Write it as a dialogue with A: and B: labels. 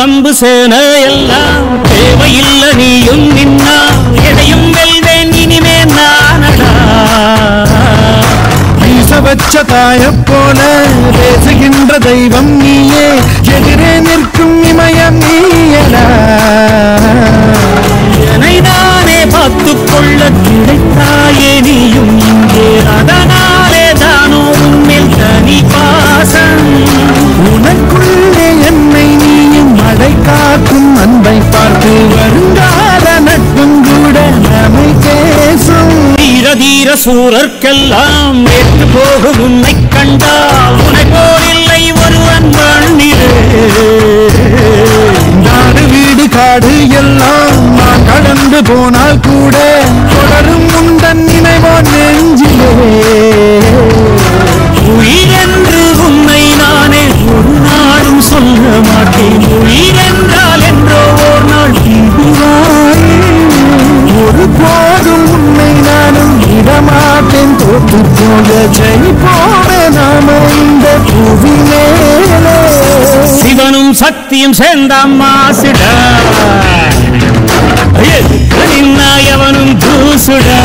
A: அம்பு சேன எல்லாம் தேவையில்ல நீயும் நின்னா எதையும் வெல்வேன் இனிமே நானடா.
B: வீச வச்ச தாய போல பேசுகின்ற தெய்வம் நீயே எதிரே நிற்கும் இமயம் நீயடா.
A: என்னை நானே பார்த்துக் கொள்ள கிடைத்தாயே நீயும் தீர தீர ஏற்று போகும் உன்னை கண்டால் உனை போரில்லை ஒருவன் மண்ணிலே.
B: நாடு வீடு காடு எல்லாம் நான் கடந்து போன விடமாட்டேன் தோற்று போக ஜெயிப்போமே நாம இந்த புவி
A: சிவனும் சக்தியும் சேர்ந்த சிடா. எதுக்கு நின்னா எவனும் தூசுடா.